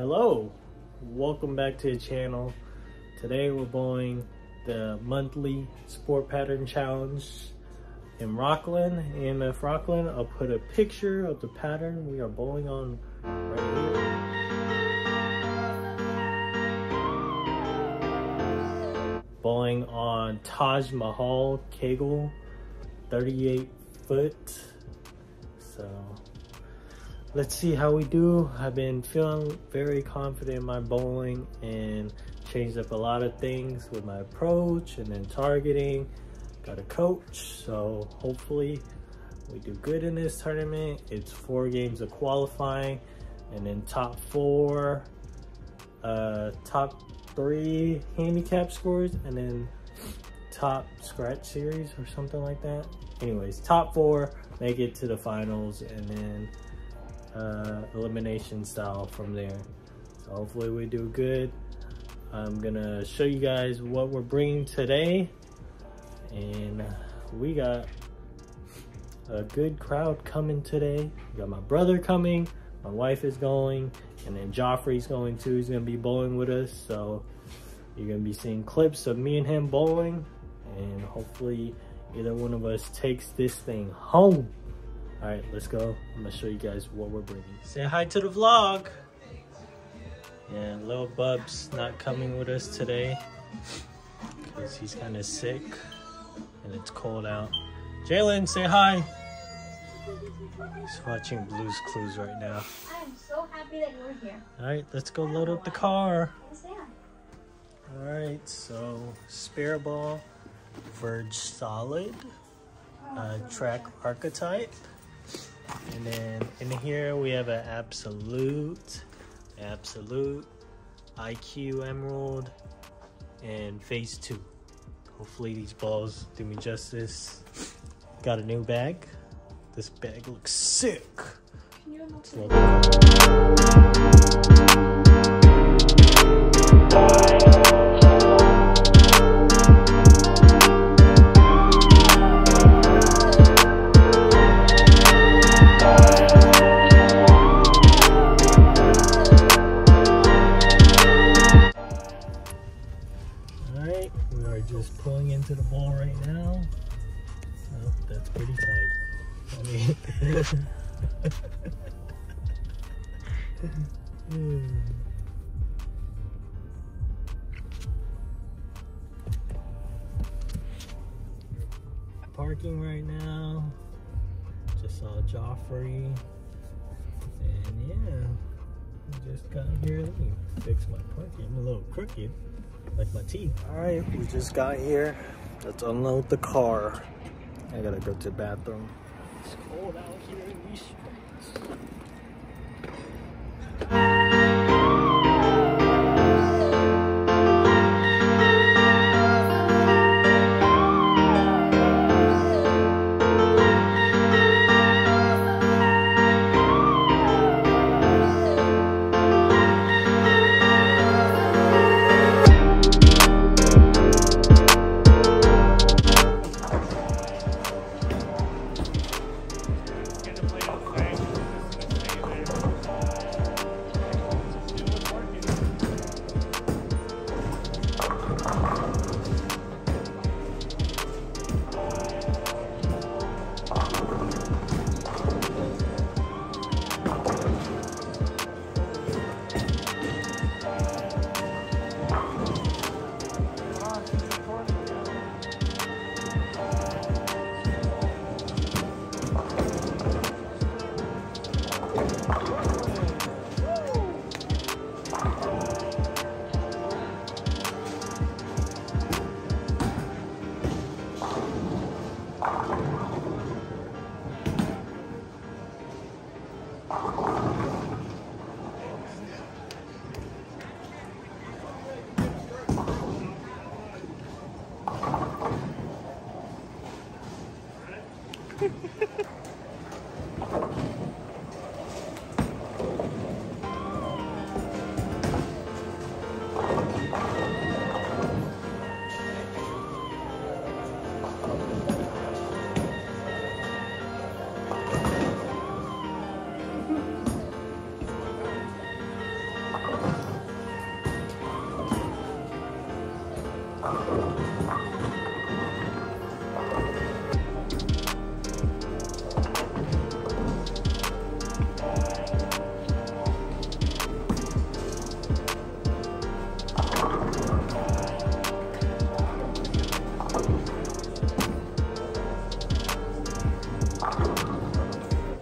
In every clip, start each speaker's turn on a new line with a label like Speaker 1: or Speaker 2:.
Speaker 1: Hello, welcome back to the channel. Today we're bowling the monthly sport pattern challenge in Rockland, AMF Rockland. I'll put a picture of the pattern we are bowling on right here. Bowling on Taj Mahal Kegel, 38 foot. So let's see how we do. I've been feeling very confident in my bowling and changed up a lot of things with my approach and then targeting. Got a coach, so hopefully we do good in this tournament. It's four games of qualifying and then top four, uh, top three handicap scores and then top scratch series or something like that. Anyways, top four make it to the finals and then uh, elimination style from there. So hopefully we do good. I'm gonna show you guys what we're bringing today. And we got a good crowd coming today. We got my brother coming, my wife is going, and then Joffrey's going too. He's gonna be bowling with us. So you're gonna be seeing clips of me and him bowling. And hopefully either one of us takes this thing home. All right, let's go. I'm gonna show you guys what we're bringing. Say hi to the vlog. Yeah, little Bub's not coming with us today because he's kind of sick and it's cold out. Jalen, say hi. He's watching Blue's Clues right now.
Speaker 2: I am so happy that you're here.
Speaker 1: All right, let's go load up the car.
Speaker 2: Yes, I am.
Speaker 1: All right, so spare ball, Verge Solid, uh, track archetype. And then in here we have an absolute, absolute, IQ emerald, and Phaze II. Hopefully these balls do me justice. Got a new bag. This bag looks sick. Let's load Joffrey. And yeah, just got here. Let me fix my parking. I'm a little crooked, like my teeth. All right, we just got here. Let's unload the car. I gotta go to the bathroom. It's cold out here in these streets.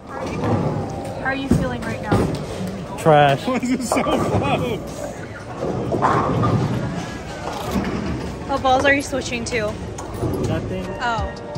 Speaker 1: How are you feeling right now? Trash.
Speaker 3: Why is it so close?
Speaker 4: What balls are you switching to?
Speaker 1: Nothing.
Speaker 4: Oh.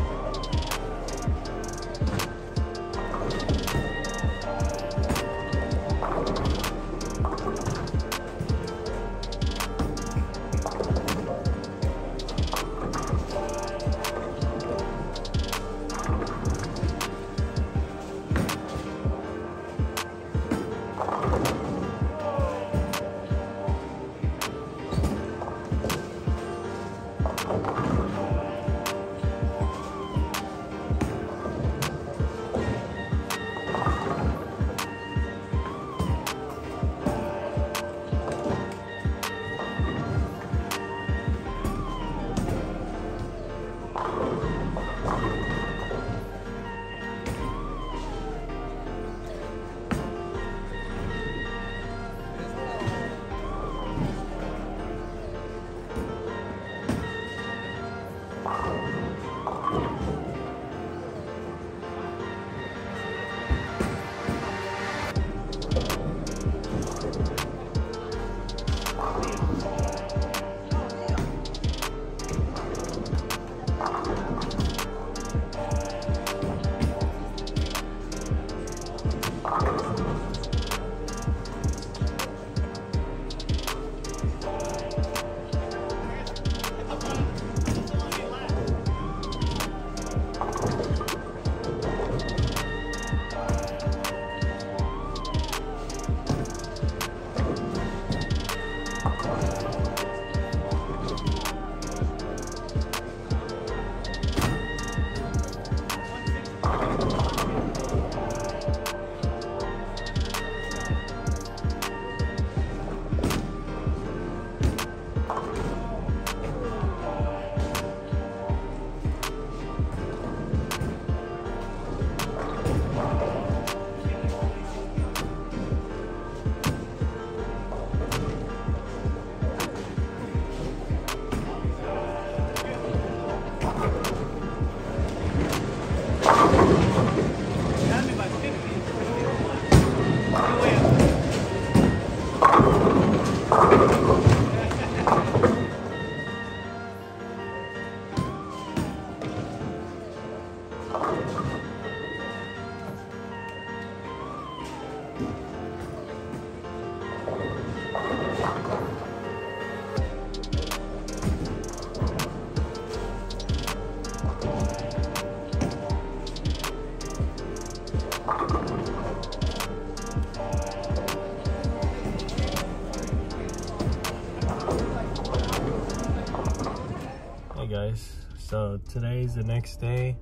Speaker 1: Today's the next day.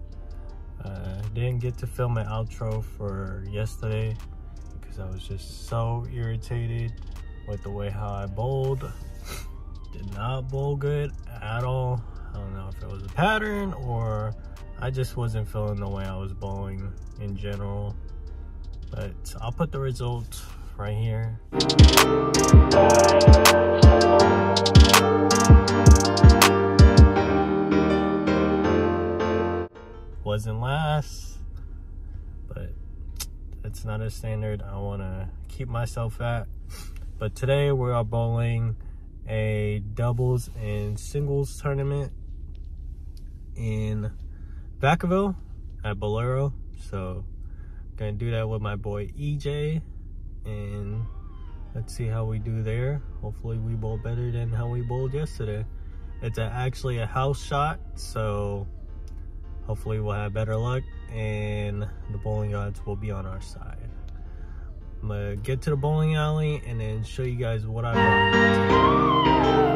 Speaker 1: Uh, didn't get to film an outro for yesterday because I was just so irritated with the way how I bowled. Did not bowl good at all. I don't know if it was a pattern or I just wasn't feeling the way I was bowling in general. But I'll put the results right here. Wasn't last, but it's not a standard I want to keep myself at. But today we are bowling a doubles and singles tournament in Vacaville at Bolero. So gonna do that with my boy EJ and let's see how we do there. Hopefully we bowl better than how we bowled yesterday. It's a, actually a house shot, so hopefully we'll have better luck and the bowling odds will be on our side. I'm gonna get to the bowling alley and then show you guys what I bowled.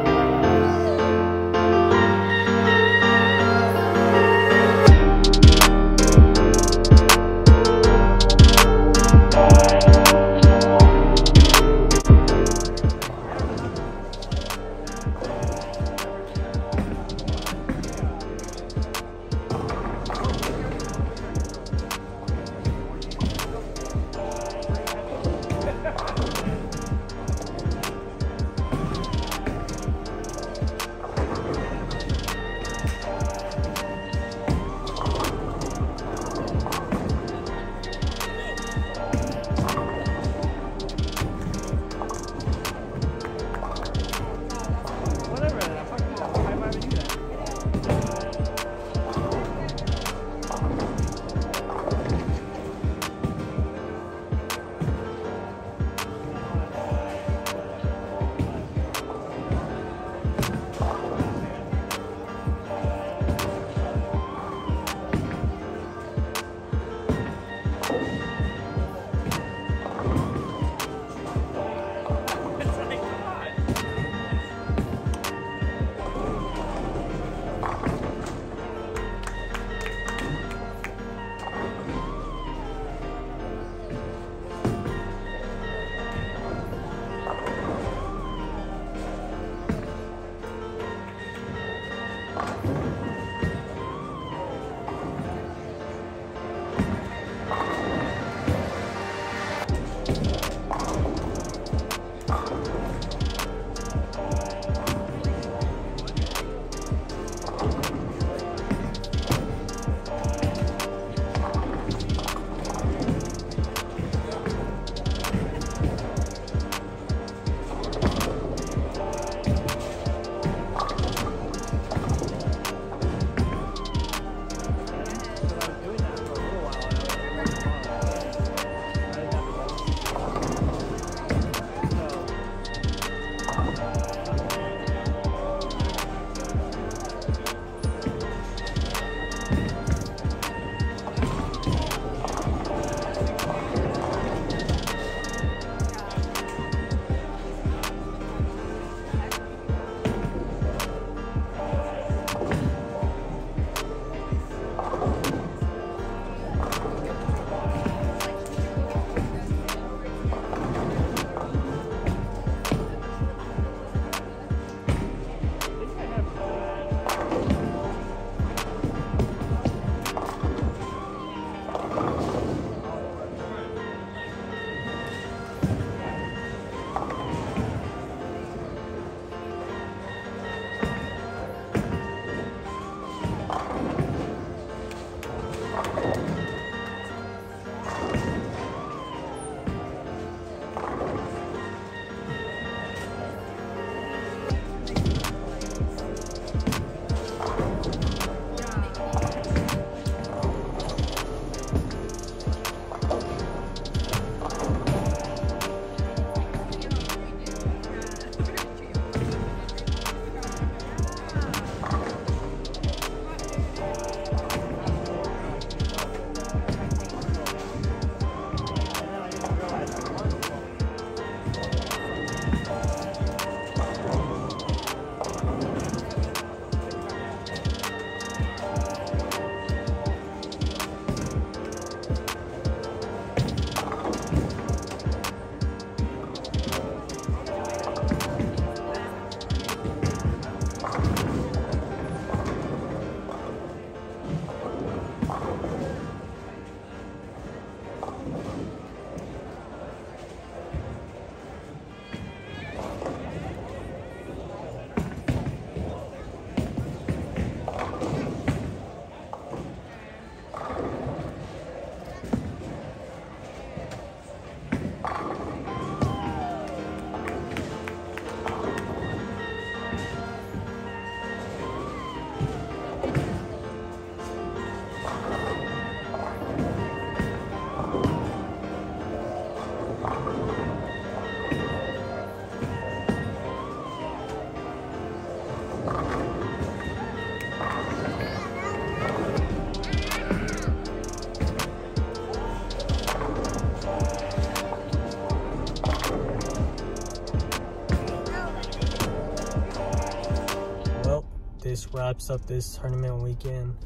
Speaker 1: Wraps up this tournament weekend.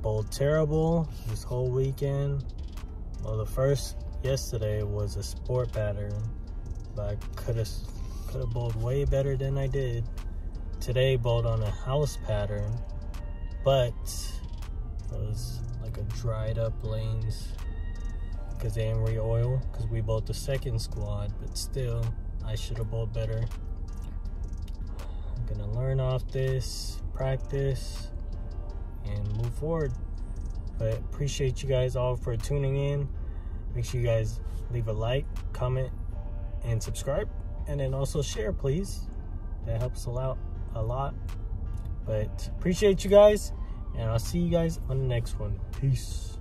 Speaker 1: Bowled terrible this whole weekend. Well, the first yesterday was a sport pattern, but I could have could have bowled way better than I did. Today bowled on a house pattern, but it was like a dried up lanes because they didn't re-oil because we bowled the second squad, but still I should have bowled better. I'm gonna learn off this, practice, and move forward. But appreciate you guys all for tuning in. Make sure you guys leave a like, comment, and subscribe. And then also share, please. That helps a lot. A lot. But appreciate you guys. And I'll see you guys on the next one. Peace.